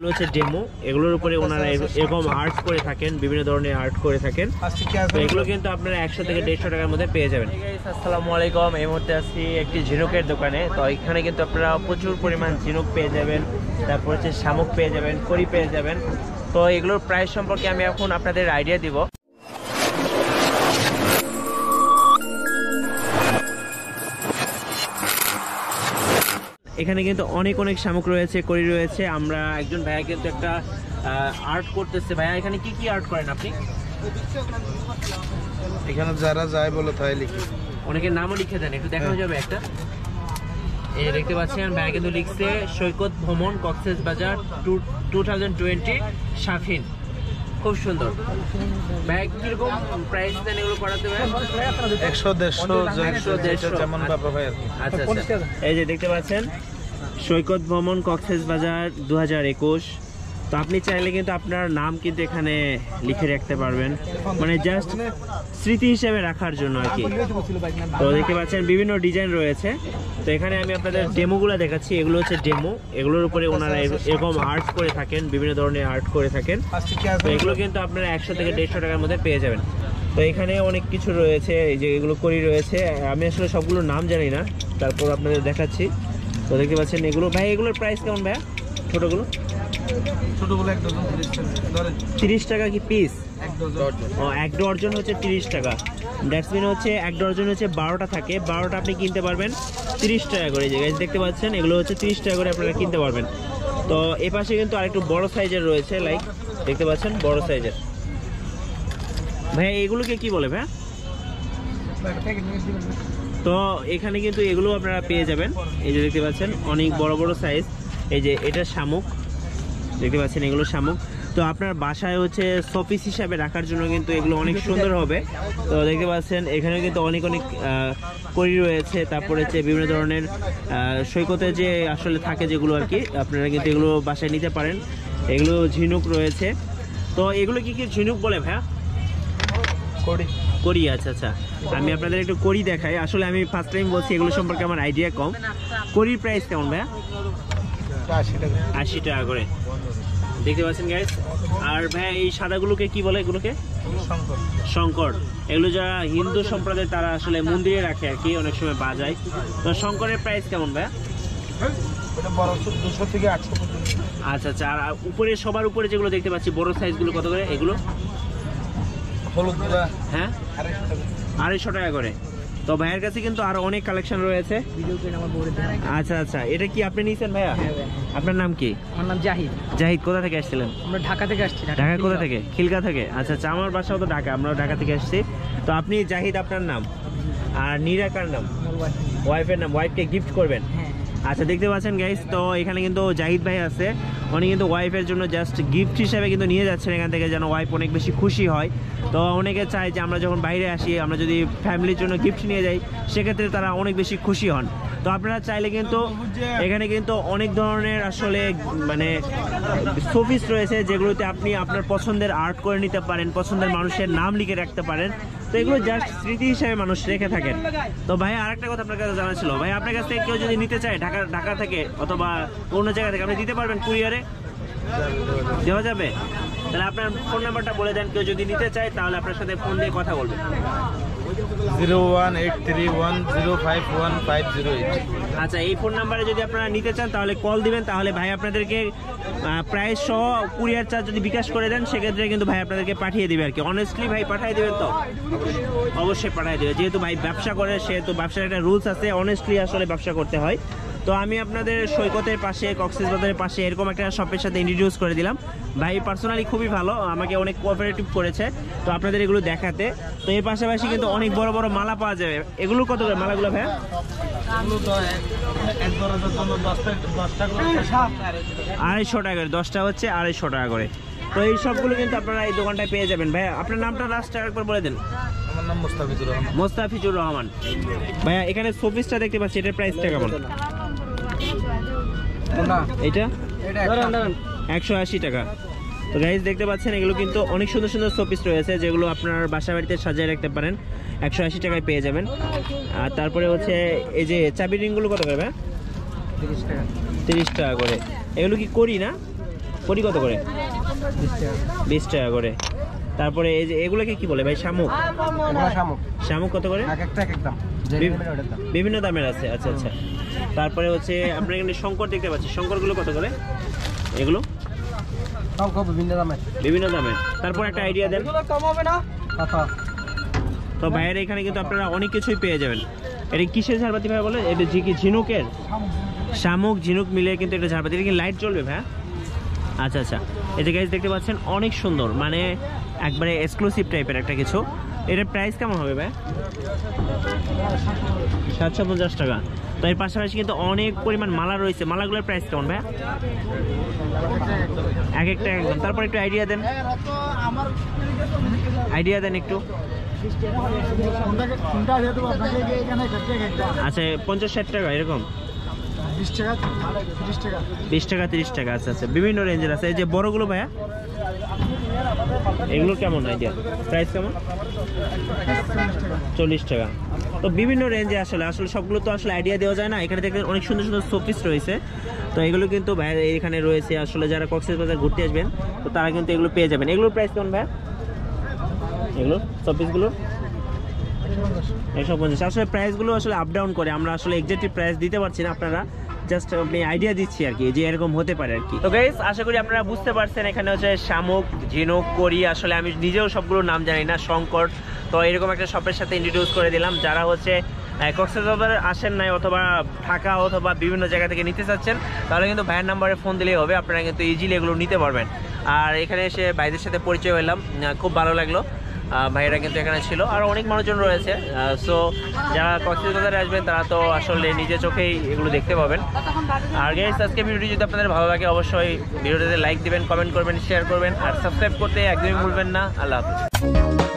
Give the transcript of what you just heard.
এগুলো হচ্ছে ডেমো এগুলোর উপরে ওনারা এর- এরকম আর্ট করে থাকেন বিভিন্ন ধরনের আর্ট করে থাকেন। এগুলো কিন্তু আপনারা একশো থেকে দেড়শো টাকার মধ্যে পেয়ে যাবেন। আসসালামু আলাইকুম। এই মুহূর্তে আছি একটি ঝিনুকের দোকানে। তো এখানে কিন্তু আপনারা প্রচুর পরিমাণ ঝিনুক পেয়ে যাবেন। তারপর হচ্ছে শামুক পেয়ে যাবেন করি পেয়ে যাবেন। তো এগুলোর প্রাইস সম্পর্কে আমি এখন আপনাদের আইডিয়া দিব। এখানে কিন্তু অনেক অনেক শামুক রয়েছে কড়ি রয়েছে। আমরা একজন ভাইয়া কিন্তু একটা আর্ট করতেছে। ভাইয়া এখানে কি কি আর্ট করেন আপনি? এখানে যারা যায় বলে তাই লিখি। অনেকের নামও লিখে দেন একটু দেখানো যাবে একটা। এই যে দেখতে পাচ্ছেন ভাইয়া কিন্তু লিখছে সৈকত ভ্রমণ Cox's Bazar two thousand twenty Shafin. খুব সুন্দর। ব্যাগ কীরকম? প্রাইস দেন এগুলো করাতে ভাই একশো দেড়শো একশো, দেড়শো। যেমন ব্যাপার হয় আচ্ছা আচ্ছা। এই যে দেখতে পাচ্ছেন সৈকত ভ্রমণ কক্সেস বাজার দু হাজার একুশ। তো আপনি চাইলে কিন্তু আপনার নাম কিন্তু এখানে লিখে রাখতে পারবেন। মানে জাস্ট স্মৃতি হিসেবে রাখার জন্য আর কি। তো দেখতে পাচ্ছেন বিভিন্ন ডিজাইন রয়েছে। তো এখানে আমি আপনাদের ডেমোগুলো দেখাচ্ছি। এগুলো হচ্ছে ডেমো। এগুলোর উপরে ওনারা এরকম আর্ট করে থাকেন, বিভিন্ন ধরনের আর্ট করে থাকেন। তো এগুলো কিন্তু আপনারা একশো থেকে দেড়শো টাকার মধ্যে পেয়ে যাবেন। তো এখানে অনেক কিছু রয়েছে। এই যে এগুলো করি রয়েছে। আমি আসলে সবগুলোর নাম জানি না। তারপর আপনাদের দেখাচ্ছি। তো দেখতে পাচ্ছেন এগুলো। ভাই, এগুলোর প্রাইস কেমন ভাইয়া? ছোটোগুলো? ছোটগুলো এক ডজন তিরিশ টাকা। ধরেন। তিরিশ টাকা কি পিস ও এক ডর্জন হচ্ছে তিরিশ টাকা। ড্যাটসমিন হচ্ছে এক ডর্জন হচ্ছে বারোটা থাকে। বারোটা আপনি কিনতে পারবেন তিরিশ টাকা করে যে guys দেখতে পাচ্ছেন এগুলো হচ্ছে তিরিশ টাকা করে আপনারা কিনতে পারবেন। তো এ পাশে কিন্তু আরেকটু বড় সাইজের রয়েছে লাইক দেখতে পাচ্ছেন বড় সাইজের ভাই এগুলোকে কি বলে ভাই তো এখানে কিন্তু এগুলো আপনারা পেয়ে যাবেন। এই যে দেখতে পাচ্ছেন অনেক বড় বড় সাইজ এই যে এটা শামুক। দেখতে পাচ্ছেন এগুলো শামুক। তো আপনার বাসায় হচ্ছে শোপিস হিসাবে রাখার জন্য কিন্তু এগুলো অনেক সুন্দর হবে। তো দেখতে পাচ্ছেন এখানে কিন্তু অনেক অনেক করি রয়েছে। তারপরে হচ্ছে বিভিন্ন ধরনের সৈকতে যে আসলে থাকে যেগুলো আর কি আপনারা কিন্তু এগুলো বাসায় নিতে পারেন। এগুলো ঝিনুক রয়েছে। তো এগুলো কি কি ঝিনুক বলে ভাইয়া? করি করি আচ্ছা আচ্ছা। আমি আপনাদের একটু করি দেখাই। আসলে আমি ফার্স্ট টাইম বলছি এগুলো সম্পর্কে আমার আইডিয়া কম। করির প্রাইস কেমন ভাইয়া? আশি টাকা। করে। দেখতে পাচ্ছেন গাইস আর ভাইয়া এই সাদাগুলোকে কি বলে এগুলোকে? শঙ্কর। এগুলো যারা হিন্দু সম্প্রদায় তারা আসলে মন্দিরে রাখে আর কি অনেক সময় বাজায়। তো শঙ্করের প্রাইস কেমন পর্যন্ত। আচ্ছা আচ্ছা। আর উপরে সবার উপরে যেগুলো দেখতে পাচ্ছি বড় সাইজগুলো কত করে? এগুলো? হ্যাঁ? আড়াইশো টাকা করে। তো ভাইয়ের কাছে কিন্তু আরও অনেক কালেকশন রয়েছে। আচ্ছা আচ্ছা। এটা কি আপনি নিয়েছেন ভাইয়া? আপনার নাম কি? আমার নাম জাহিদ। জাহিদ কোথা থেকে আসছিলেন? আমরা ঢাকা থেকে আসছি ঢাকা কোথা থেকে? খিলগা থেকে। আচ্ছা আচ্ছা আমার বাসাও তো ঢাকা আমরাও ঢাকা থেকে আসছি। তো আপনি জাহিদ আপনার নাম? আর নিরাকার নাম? ওয়াইফের নাম। ওয়াইফকে গিফট করবেন? হ্যাঁ। আচ্ছা দেখতে পাচ্ছেন গাইস তো এখানে কিন্তু জাহিদ ভাই আছে। উনি কিন্তু ওয়াইফের জন্য জাস্ট গিফট হিসেবে কিন্তু নিয়ে যাচ্ছেন এখান থেকে যেন ওয়াইফ অনেক বেশি খুশি হয়। তো অনেকে চায় যে আমরা যখন বাইরে আসি, আমরা যদি ফ্যামিলির জন্য গিফট নিয়ে যাই, সেক্ষেত্রে তারা অনেক বেশি খুশি হন। তো আপনারা চাইলে কিন্তু এখানে কিন্তু অনেক ধরনের আসলে মানে শোপিস রয়েছে যেগুলোতে আপনি আপনার পছন্দের আর্ট করে নিতে পারেন, পছন্দের মানুষের নাম লিখে রাখতে পারেন। তো এগুলো জাস্ট স্মৃতি হিসাবে মানুষ রেখে থাকেন। তো ভাই, আরেকটা কথা আপনার কাছে জানা ছিল। ভাই, আপনার কাছ থেকে কেউ যদি নিতে চায়, ঢাকা ঢাকা থেকে অথবা অন্য জায়গা থেকে, আপনি দিতে পারবেন কুরিয়ারে? দেওয়া যাবে? তাহলে আপনার ফোন নাম্বারটা বলে দেন, কেউ যদি নিতে চায়, তাহলে আপনার সাথে ফোন দিয়ে কথা বলবে। Zero one eight three one zero five one five zero eight. আচ্ছা এই ফোন নাম্বারে যদি আপনারা নিতে চান, তাহলে কল দিবেন। তাহলে ভাই আপনাদেরকে প্রাইস সহ কুরিয়ার চার্জ যদি বিকাশ করে দেন, সেক্ষেত্রে কিন্তু ভাই আপনাদেরকে পাঠিয়ে দেবে আর কি। অনেস্টলি ভাই পাঠিয়ে দেবেন তো? অবশ্যই পাঠিয়ে দেবে। যেহেতু ভাই ব্যবসা করে, সেহেতু ব্যবসার একটা রুলস আছে অনেস্টলি আসলে ব্যবসা করতে হয়। তো আমি আপনাদের সৈকতের পাশে কক্সবাজারের পাশে এরকম একটা শপের সাথে ইন্ট্রোডিউস করে দিলাম। ভাই পার্সোনালি খুবই ভালো আমাকে অনেক কোঅপারেটিভ করেছে তো আপনাদের এগুলো দেখাতে। তো এর পাশাপাশি কিন্তু অনেক বড় বড় মালা পাওয়া যাবে। এগুলো কত করে মালাগুলো ভাই করে। আড়াইশো টাকা। করে দশটা হচ্ছে আড়াইশো টাকা করে। তো এই সবগুলো কিন্তু আপনারা এই দোকানটায় পেয়ে যাবেন। ভাই আপনার নামটা লাস্ট টাকা একবার বলে দেন। আমার নাম মোস্তাফিজুর রহমান। মোস্তাফিজুর রহমান। ভাইয়া এখানে শোপিসটা দেখতে পাচ্ছি এটার প্রাইসটা কেমন? এটা একশো আশি টাকা। তো গাইজ দেখতে পাচ্ছেন এগুলো কিন্তু অনেক সুন্দর সুন্দর শোপিস রয়েছে যেগুলো আপনার বাসা বাড়িতে সাজিয়ে রাখতে পারেন। একশো আশি টাকায় পেয়ে যাবেন। আর তারপরে হচ্ছে এই যে চাবি রিংগুলো কত করে ভাই? তিরিশ টাকা। তিরিশ টাকা করে। এগুলো কি করি না? কোটি কত করে? বিশ টাকা। করে। তারপরে এই যে এগুলোকে কি বলে ভাই শামুক? শামুক। শামুক কত করে? এক একটা এক একদম বিভ- বিভিন্ন দামের আছে আচ্ছা আচ্ছা। তারপরে হচ্ছে আপনার এখানে শঙ্কর দেখতে পাচ্ছি। শঙ্করগুলো কত করে? এগুলো? বিভিন্ন দামের বিভিন্ন দামের তারপর একটা আইডিয়া দেন। কম হবে না? তো বাইরে এখানে কিন্তু আপনারা অনেক কিছুই পেয়ে যাবেন। এটা কিসের ঝাড়বাতি ভাই বলে? এটা জি কি ঝিনুকের? শামুক ঝিনুক মিলে কিন্তু এটা ঝাড়বাতি। এটা কি লাইট জ্বলবে ভাই আচ্ছা আচ্ছা। যে গাইজ দেখতে পাচ্ছেন অনেক সুন্দর। মানে একবারে এক্সক্লুসিভ টাইপের একটা কিছু। এটার প্রাইস কেমন হবে ভাই সাতশো পঞ্চাশ টাকা। তো এর পাশাপাশি কিন্তু অনেক পরিমাণ মালা রয়েছে। মালাগুলোর প্রাইস কেমন ভাই এক একটা একদম। তারপর একটু আইডিয়া দেন। আইডিয়া দেন একটু। আচ্ছা পঞ্চাশ ষাট টাকা, এরকম? বিশ টাকা, তিরিশ টাকা আচ্ছা আচ্ছা। বিভিন্ন রেঞ্জের আছে। এই যে বড়গুলো ভাইয়া? এগুলো কেমন আইডিয়া প্রাইস কেমন? চল্লিশ টাকা। তো বিভিন্ন রেঞ্জে আসলে আসলে সবগুলো তো আসলে আইডিয়া দেওয়া যায় না। এখানে দেখতে অনেক সুন্দর সুন্দর শোপিস রয়েছে। তো এগুলো কিন্তু ভাইয়ের এখানে রয়েছে আসলে যারা কক্সেস বাজার ঘুরতে আসবেন, তো তারা কিন্তু এগুলো পেয়ে যাবেন। এগুলোর প্রাইস কেমন ভাই? এগুলো শোপিসগুলো একশো পঞ্চাশ। আসলে প্রাইসগুলো আসলে আপ ডাউন করে। আমরা আসলে এক্সাক্টলি প্রাইস দিতে পারছি না আপনারা। জাস্ট আমি আইডিয়া দিচ্ছি আর কি, যে এরকম হতে পারে আর কি। তো গাইস আশা করি আপনারা বুঝতে পারছেন, এখানে হচ্ছে শামুক, ঝিনুক করি আসলে আমি নিজেও সবগুলো নাম জানি না, শঙ্কর। তো এরকম একটা শপের সাথে ইন্ট্রোডিউস করে দিলাম, যারা হচ্ছে কক্সবাজার আসেন নাই অথবা ঢাকা অথবা বিভিন্ন জায়গা থেকে নিতে চাচ্ছেন, তাহলে কিন্তু ভাইয়ের নাম্বারে ফোন দিলেই হবে, আপনারা কিন্তু ইজিলি এগুলো নিতে পারবেন। আর এখানে এসে ভাইদের সাথে পরিচয় হলাম খুব ভালো লাগল। ভাইয়েরা কিন্তু এখানে ছিল, আর অনেক মানুষজন রয়েছে। সো যারা কক্সবাজারে আসবেন, তারা তো আসলে নিজে চোখেই এগুলো দেখতে পাবেন। আর গাইস আজকে ভিডিওটি যদি আপনাদের ভালো লাগে, অবশ্যই ভিডিওটিতে লাইক দিবেন কমেন্ট করবেন শেয়ার করবেন, আর সাবস্ক্রাইব করতে একদমই ভুলবেন না। আল্লাহ হাফিজ।